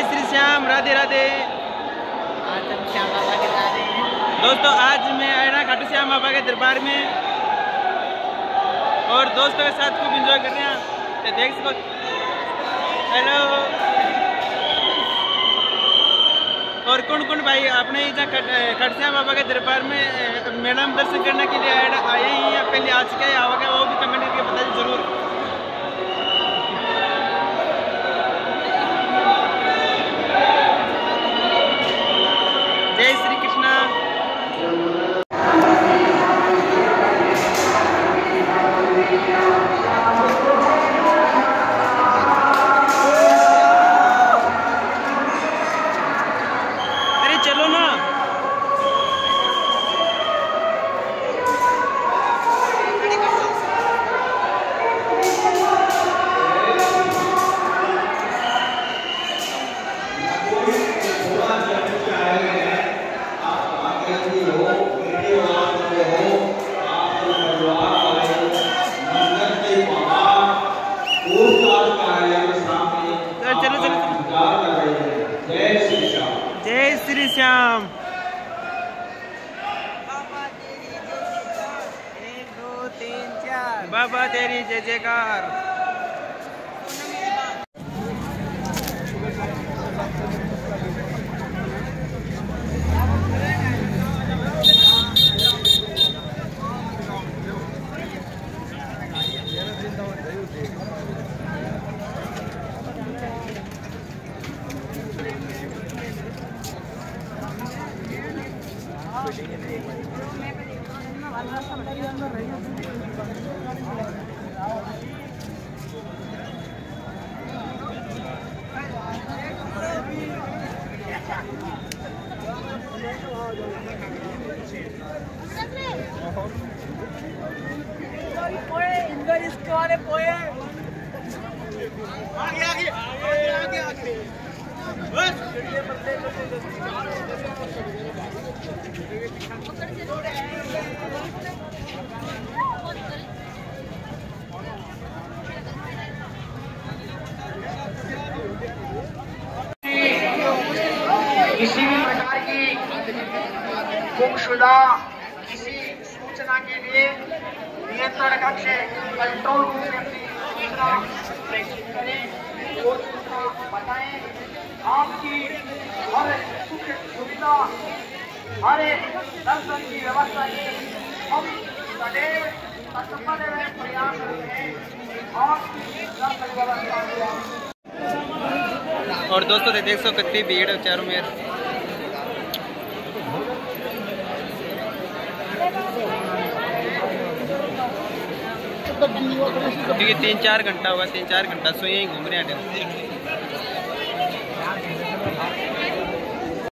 जय श्री श्याम, राधे राधे। दोस्तों, आज मैं आया ना खाटू श्याम बाबा के दरबार में। और दोस्तों के साथ खूब इंजॉय कर रहे हैं। तो देख सको। हेलो और कौन कौन भाई, आपने इधर खटसिया बाबा के दरबार में मेला में दर्शन करने के लिए आए ही पहले आ चुके हैं आओगे वो श्याम। बाबा तेरी जय जयकार। आगे आगे आगे आगे आगे। बस। गुमशुदा किसी सूचना के लिए नियंत्रण कक्ष कंट्रोल रूम में अपनी सूचना प्रेषित करें। वो सूचना बताएँ, आपकी हर सुख सुविधा, हर एक दर्शन की व्यवस्था की हम सदैव तत्पर प्रयास करते हैं आपकी दर्शन व्यवस्था और दोस्तों, देख सो कितनी भीड़ चारों में क्योंकि तीन चार घंटा होगा तीन चार घंटा सो यहीं घूम रहे हैं।